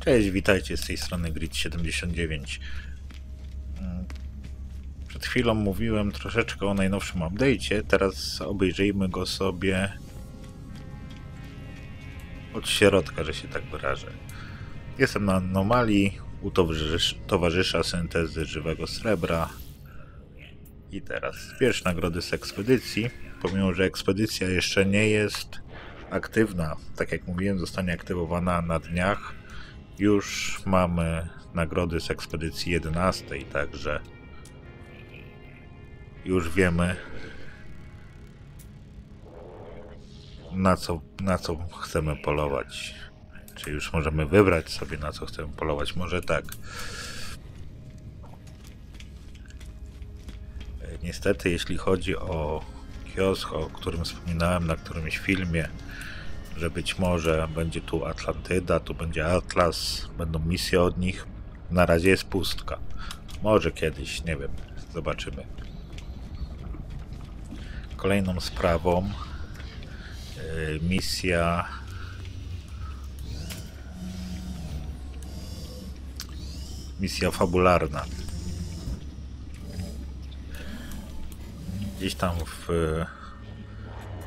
Cześć, witajcie z tej strony Grid79. Mm, Przed chwilą mówiłem troszeczkę o najnowszym update'cie, teraz obejrzyjmy go sobie od środka, że się tak wyrażę. Jestem na anomalii u towarzysz, towarzysza syntezy żywego srebra. I teraz zbierz nagrody z ekspedycji. Pomimo, że ekspedycja jeszcze nie jest aktywna, tak jak mówiłem, zostanie aktywowana na dniach. Już mamy nagrody z ekspedycji 11, także już wiemy na co, na co chcemy polować. Czy już możemy wybrać sobie na co chcemy polować? Może tak. Niestety, jeśli chodzi o kiosk, o którym wspominałem na którymś filmie, że być może będzie tu Atlantyda, tu będzie Atlas, będą misje od nich. Na razie jest pustka. Może kiedyś, nie wiem, zobaczymy. Kolejną sprawą yy, misja misja fabularna. Gdzieś tam w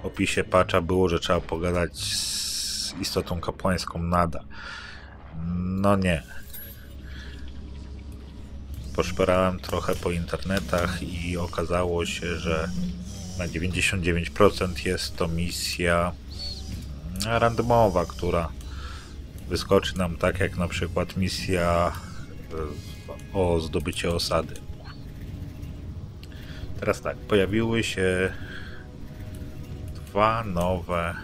opisie patcha było, że trzeba pogadać z istotą kapłańską Nada. No nie. Poszperałem trochę po internetach i okazało się, że na 99% jest to misja randomowa, która wyskoczy nam tak jak na przykład misja e, o zdobycie osady. Teraz tak, pojawiły się dwa nowe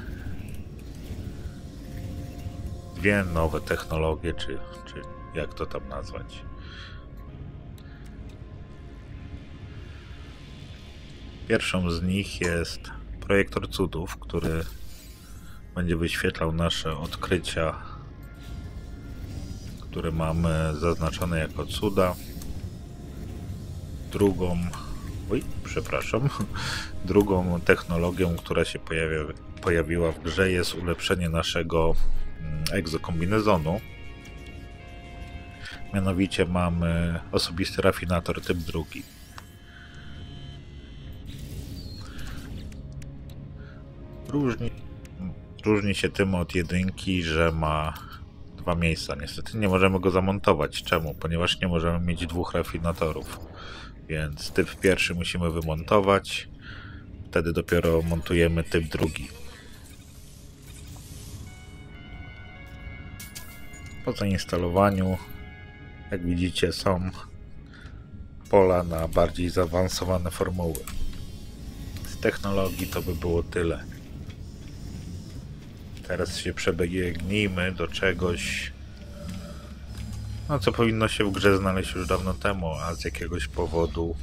dwie nowe technologie, czy, czy jak to tam nazwać. Pierwszą z nich jest projektor cudów, który będzie wyświetlał nasze odkrycia, które mamy zaznaczone jako cuda. Drugą, oj, przepraszam, drugą technologią, która się pojawiła w grze jest ulepszenie naszego mm, egzokombinezonu. Mianowicie mamy osobisty rafinator typ drugi. Różni, różni się tym od jedynki, że ma dwa miejsca. Niestety nie możemy go zamontować. Czemu? Ponieważ nie możemy mieć dwóch rafinatorów. Więc typ pierwszy musimy wymontować. Wtedy dopiero montujemy typ drugi. Po zainstalowaniu, jak widzicie, są pola na bardziej zaawansowane formuły. Z technologii to by było tyle. Teraz się przebiegnijmy do czegoś, no co powinno się w grze znaleźć już dawno temu, a z jakiegoś powodu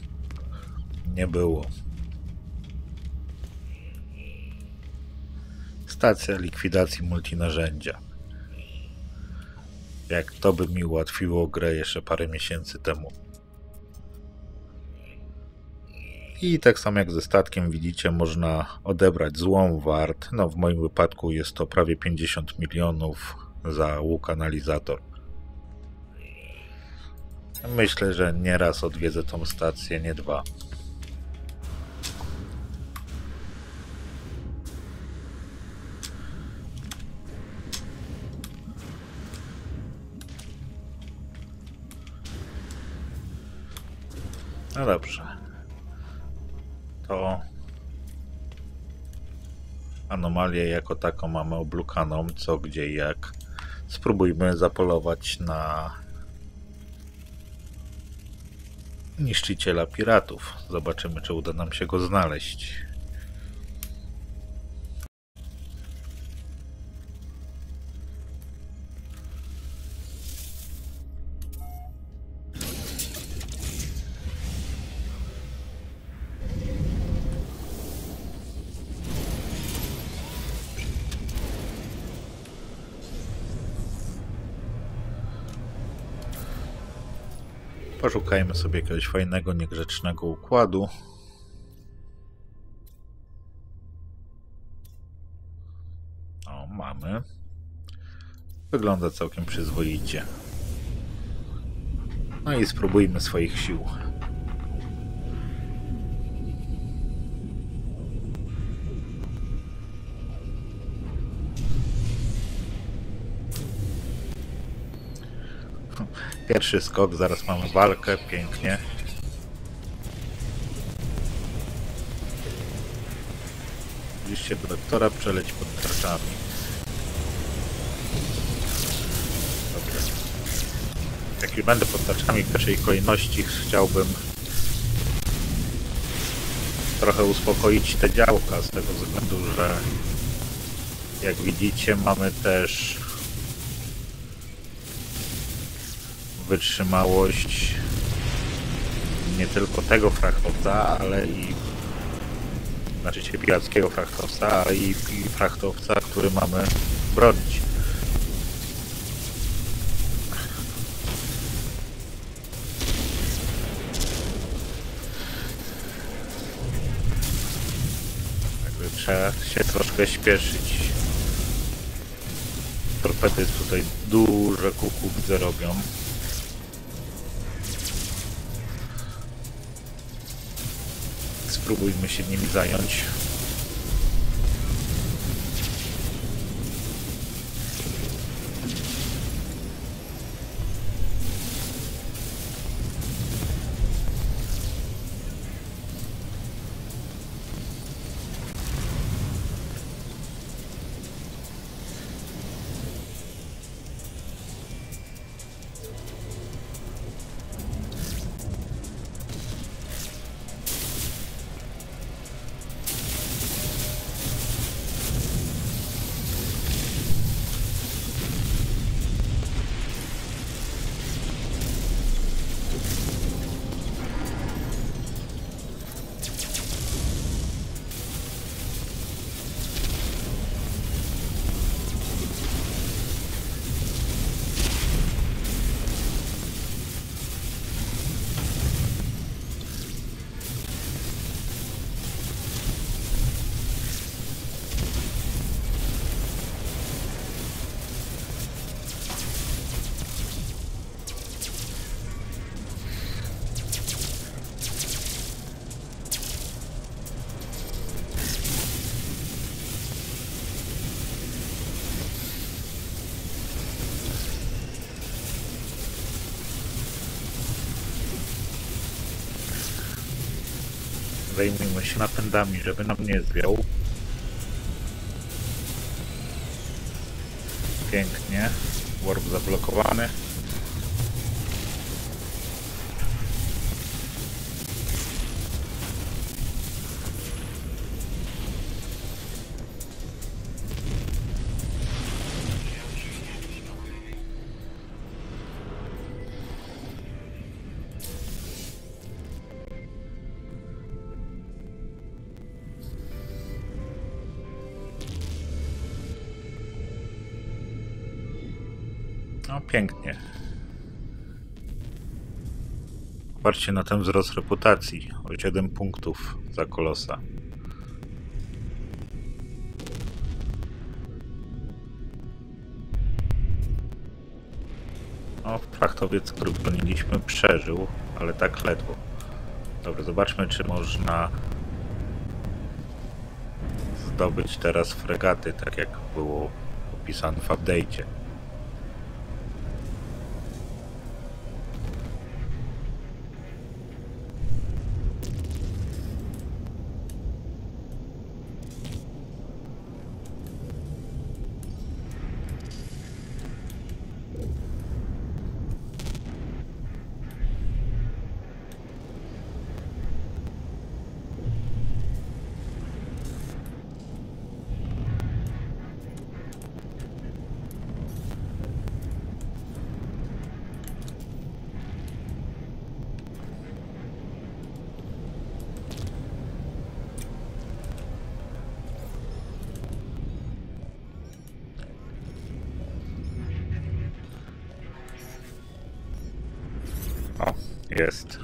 nie było. Stacja likwidacji multinarzędzia. Jak to by mi ułatwiło grę jeszcze parę miesięcy temu. I tak samo jak ze statkiem widzicie, można odebrać złą wart. No w moim wypadku jest to prawie 50 milionów za łuk analizator. Myślę, że nieraz odwiedzę tą stację, nie dwa. No dobrze. To anomalię jako taką mamy oblukaną, co gdzie jak. Spróbujmy zapolować na niszczyciela piratów. Zobaczymy, czy uda nam się go znaleźć. Poszukajmy sobie jakiegoś fajnego, niegrzecznego układu. O, mamy. Wygląda całkiem przyzwoicie. No i spróbujmy swoich sił. Pierwszy skok, zaraz mamy walkę, pięknie. Oczywiście do doktora przeleć pod tarczami. Dobrze. Jak już będę pod tarczami w pierwszej kolejności, chciałbym trochę uspokoić te działka z tego względu, że jak widzicie mamy też wytrzymałość nie tylko tego frachtowca, ale i znaczy się pirackiego frachtowca, ale i, i frachtowca, który mamy bronić. Także trzeba się troszkę śpieszyć. Torpedy tutaj duże kuku widzę robią. Spróbujmy się nimi zająć. Zajmijmy się napędami, żeby nam nie zwiał. Pięknie. Warp zablokowany. No pięknie. Patrzcie na ten wzrost reputacji o 7 punktów za kolosa. No, frachtowiec, który broniliśmy, przeżył, ale tak ledwo. Dobra, zobaczmy, czy można zdobyć teraz fregaty, tak jak było opisane w update'cie. Jest.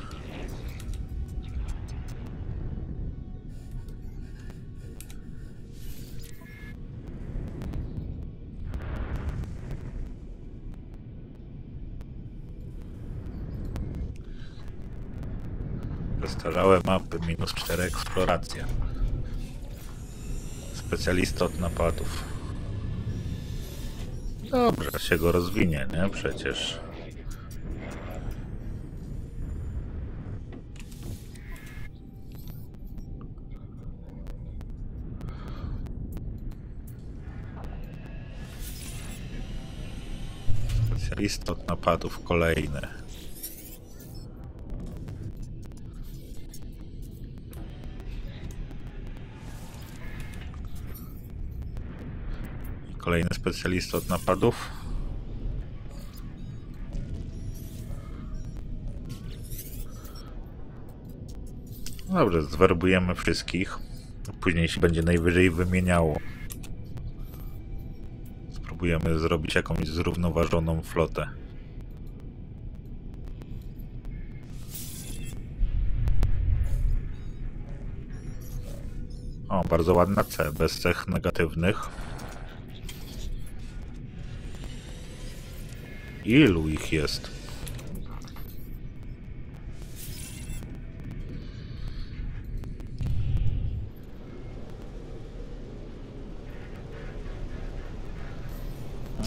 Zestarzałe mapy, minus 4 eksploracja. Specjalista od napadów. Dobrze się go rozwinie, nie? Przecież. Od napadów kolejny. Kolejny specjalista od napadów. Dobrze, zwerbujemy wszystkich. Później się będzie najwyżej wymieniało. Spróbujemy zrobić jakąś zrównoważoną flotę. O, bardzo ładna C, bez cech negatywnych. Ilu ich jest?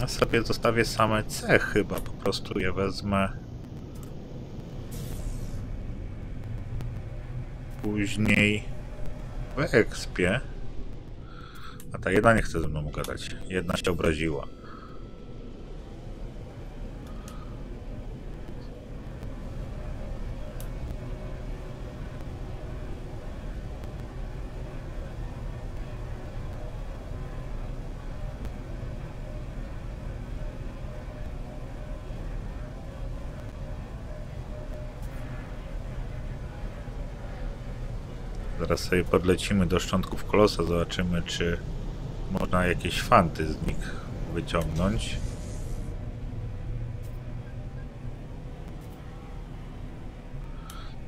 Ja sobie zostawię same C chyba, po prostu je wezmę. Później w ekspie. A ta jedna nie chce ze mną gadać. Jedna się obraziła. Zaraz sobie podlecimy do szczątków kolosa, zobaczymy czy można jakieś fanty z nich wyciągnąć.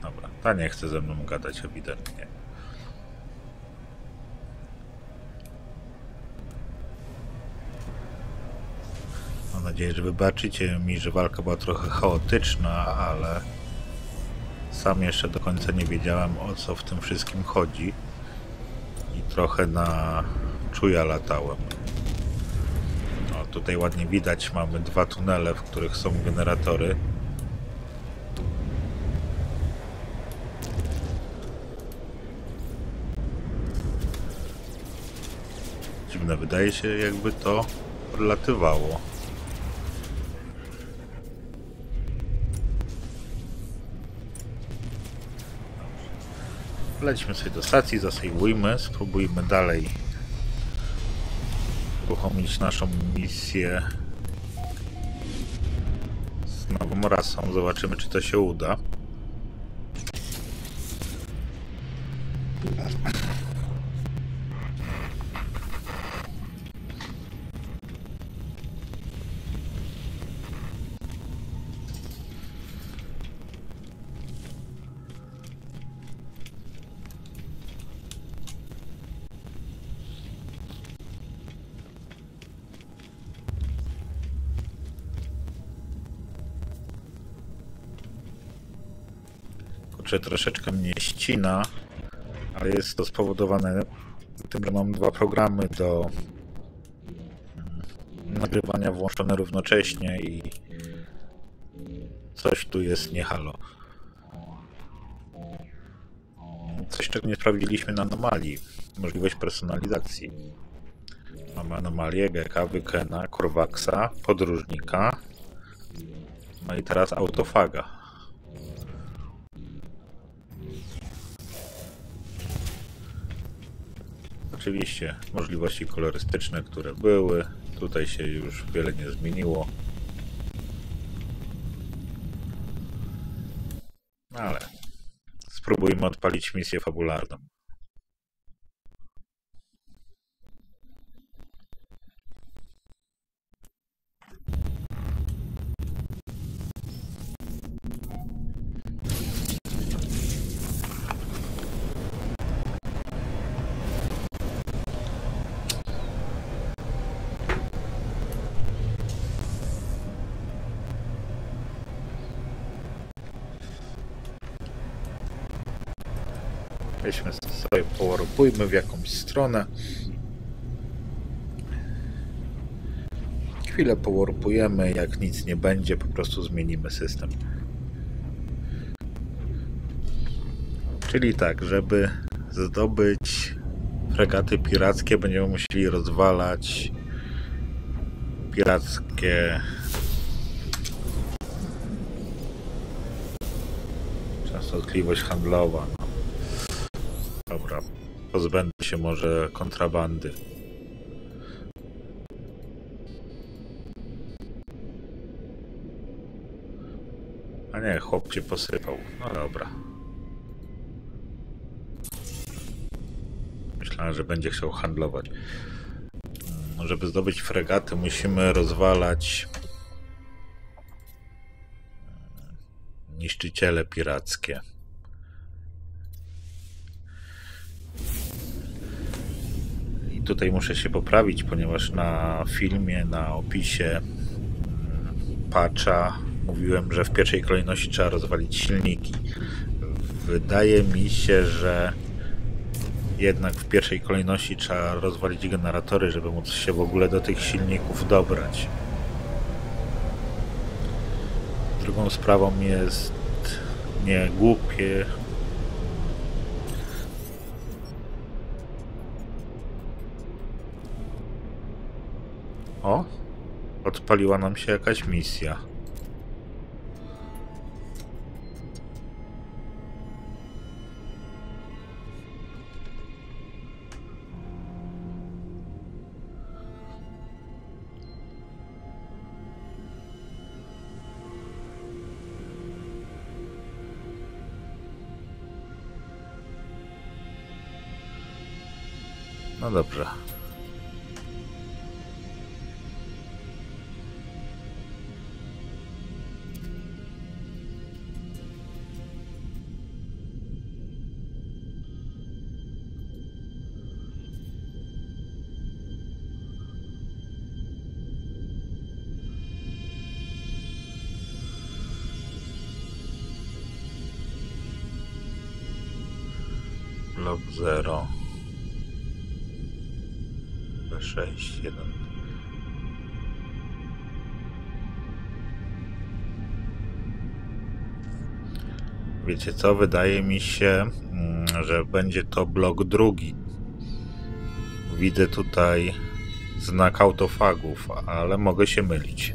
Dobra, ta nie chce ze mną gadać ewidentnie. Mam nadzieję, że wybaczycie mi, że walka była trochę chaotyczna, ale sam jeszcze do końca nie wiedziałem o co w tym wszystkim chodzi i trochę na czuja latałem. No, tutaj ładnie widać, mamy dwa tunele, w których są generatory. Dziwne, wydaje się jakby to odlatywało. Lećmy sobie do stacji, zasejwujmy, spróbujmy dalej uruchomić naszą misję z nową rasą. Zobaczymy, czy to się uda. Kurczę, troszeczkę mnie ścina, ale jest to spowodowane tym, że mam dwa programy do mm, nagrywania włączone równocześnie i coś tu jest nie halo. Coś, czego nie sprawdziliśmy na anomalii. Możliwość personalizacji. Mamy anomalię Geka, Wykena, Korwaksa, Podróżnika. No i teraz Autofaga. Oczywiście możliwości kolorystyczne, które były. Tutaj się już wiele nie zmieniło. Ale spróbujmy odpalić misję fabularną. Weźmy sobie, powarpujmy w jakąś stronę. Chwilę powarpujemy, jak nic nie będzie, po prostu zmienimy system. Czyli tak, żeby zdobyć fregaty pirackie, będziemy musieli rozwalać pirackie częstotliwość handlowa. Pozbędę się może kontrabandy. A nie, chłop cię posypał. No dobra. Myślałem, że będzie chciał handlować. Mm, Żeby zdobyć fregaty, musimy rozwalać mm, niszczyciele pirackie. Tutaj muszę się poprawić, ponieważ na filmie, na opisie mm, patcha mówiłem, że w pierwszej kolejności trzeba rozwalić silniki. Wydaje mi się, że jednak w pierwszej kolejności trzeba rozwalić generatory, żeby móc się w ogóle do tych silników dobrać. Drugą sprawą jest nie głupie. O, odpaliła nam się jakaś misja. No dobrze. Wiecie co? Wydaje mi się, mm, że będzie to blok drugi. Widzę tutaj znak autofagów, ale mogę się mylić.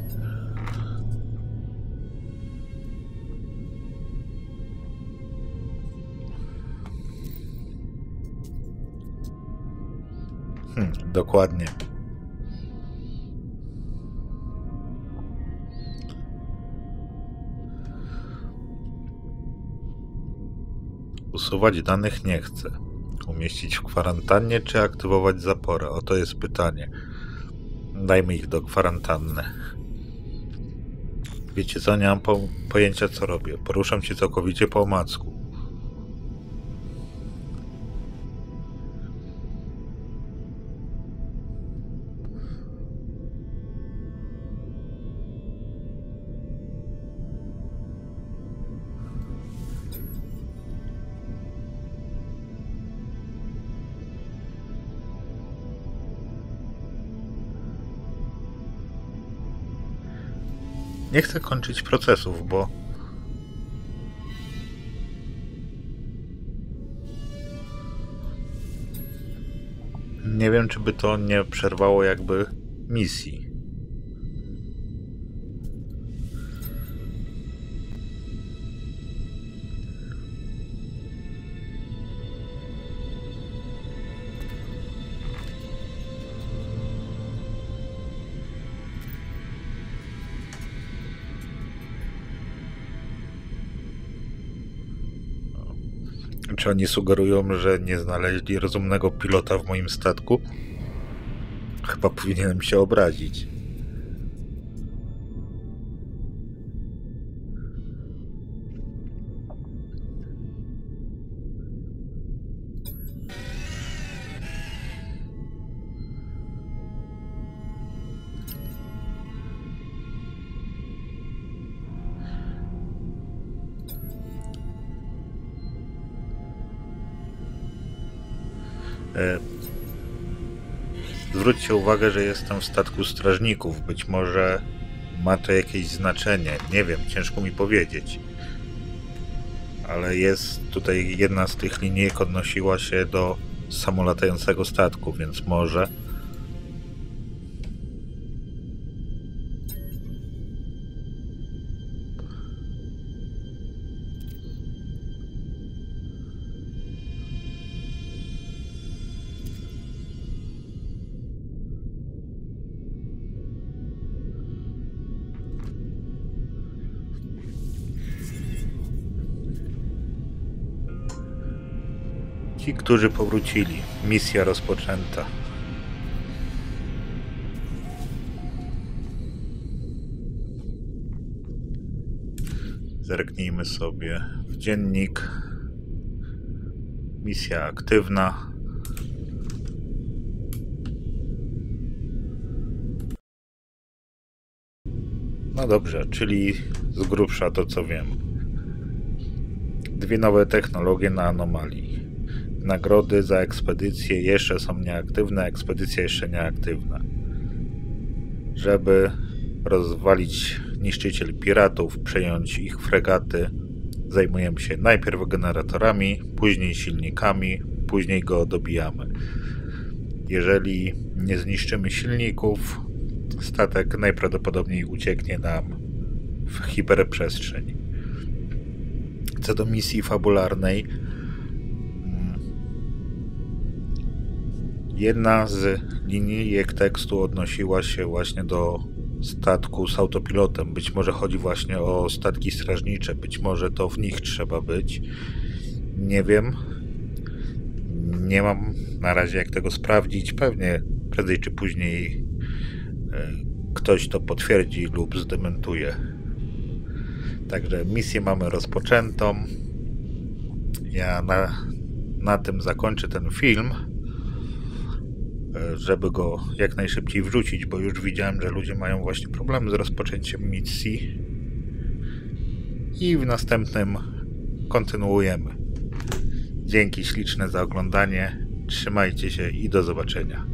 Hmm, dokładnie. Usuwać danych nie chcę. Umieścić w kwarantannie czy aktywować zaporę? Oto jest pytanie. Dajmy ich do kwarantanny. Wiecie co, nie mam po pojęcia co robię. Poruszam się całkowicie po omacku. Nie chcę kończyć procesów, bo nie wiem, czy by to nie przerwało jakby misji. Czy oni sugerują, że nie znaleźli rozumnego pilota w moim statku? Chyba powinienem się obrazić. Zwróćcie uwagę, że jestem w statku strażników. Być może ma to jakieś znaczenie. Nie wiem, ciężko mi powiedzieć. Ale jest tutaj jedna z tych linijek odnosiła się do samolatającego statku, więc może. Ci, którzy powrócili. Misja rozpoczęta. Zerknijmy sobie w dziennik. Misja aktywna. No dobrze, czyli z grubsza to co wiem. Dwie nowe technologie na anomalii. Nagrody za ekspedycje jeszcze są nieaktywne, ekspedycja jeszcze nieaktywna. Żeby rozwalić niszczyciel piratów, przejąć ich fregaty, zajmujemy się najpierw generatorami, później silnikami, później go dobijamy. Jeżeli nie zniszczymy silników, statek najprawdopodobniej ucieknie nam w hiperprzestrzeń. Co do misji fabularnej, Jedna z linijek tekstu odnosiła się właśnie do statku z autopilotem. Być może chodzi właśnie o statki strażnicze, być może to w nich trzeba być. Nie wiem. Nie mam na razie jak tego sprawdzić. Pewnie prędzej czy później e, ktoś to potwierdzi lub zdementuje. Także misję mamy rozpoczętą. Ja na, na tym zakończę ten film. E, żeby go jak najszybciej wrzucić, bo już widziałem, że ludzie mają właśnie problemy z rozpoczęciem misji. I w następnym kontynuujemy. Dzięki śliczne za oglądanie. Trzymajcie się i do zobaczenia.